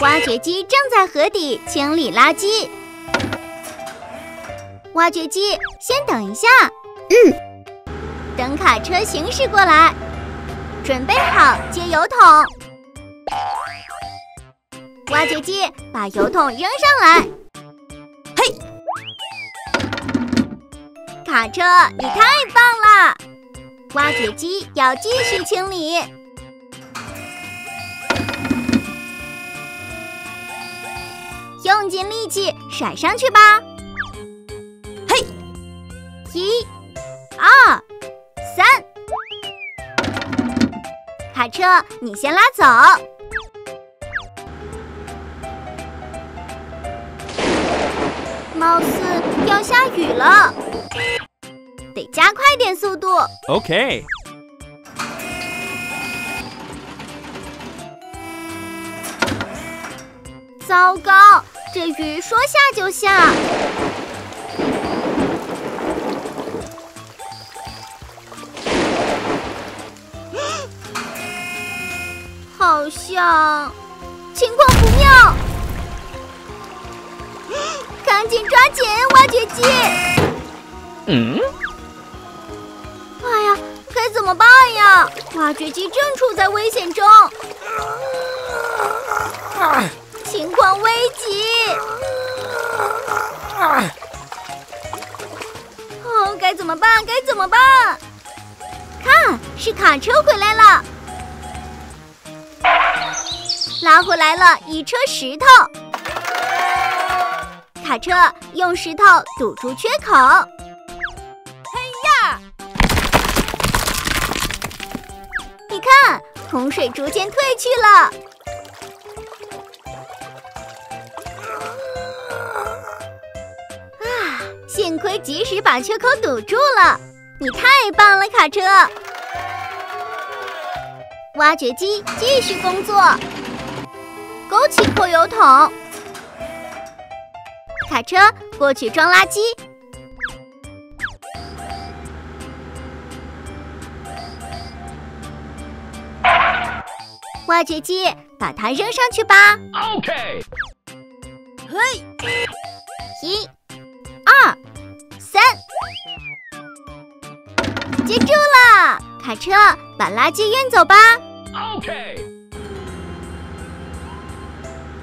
挖掘机正在河底清理垃圾。挖掘机，先等一下。嗯。等卡车行驶过来，准备好接油桶。挖掘机把油桶扔上来。嘿！卡车，你太棒了！挖掘机要继续清理，用尽力气甩上去吧！嘿，一、二、三，卡车，你先拉走。貌似要下雨了。得加快点速度。OK。糟糕，这雨说下就下。好像情况不妙，赶紧抓紧挖掘机。嗯。哎呀，该怎么办呀？挖掘机正处在危险中，哦，该怎么办？该怎么办？看，是卡车回来了，拉回来了一车石头。卡车用石头堵住缺口。哎呀！你看，洪水逐渐退去了。幸亏及时把缺口堵住了。你太棒了，卡车！挖掘机继续工作，勾起破油桶。卡车过去装垃圾。挖掘机，把它扔上去吧。OK。嘿，一、接住了！卡车，把垃圾运走吧。OK。